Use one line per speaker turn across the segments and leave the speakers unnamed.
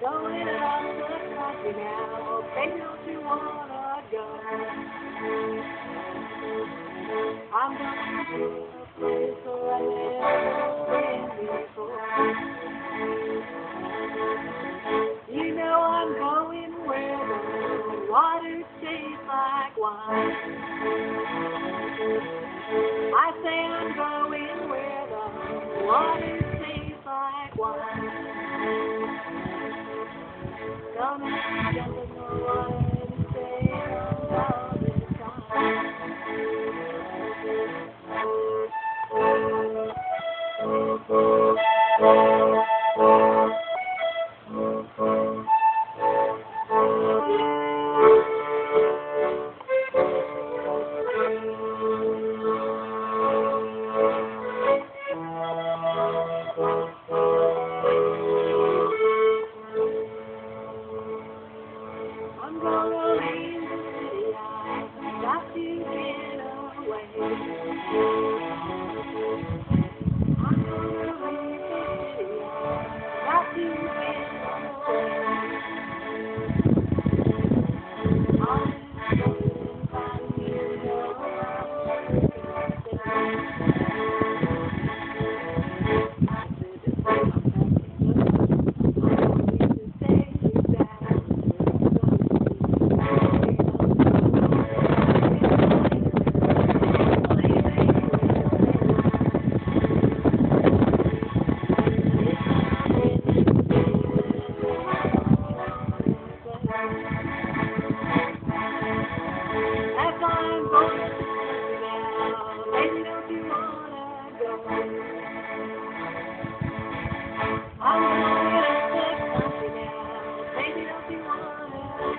Going out now, baby, don't you wanna go? I'm going where the water tastes like wine. I say I'm going where the water Gonna jump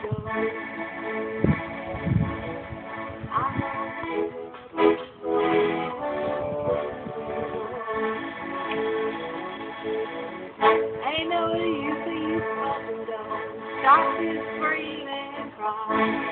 Ain't no use you don't start to scream and cry.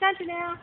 Country now.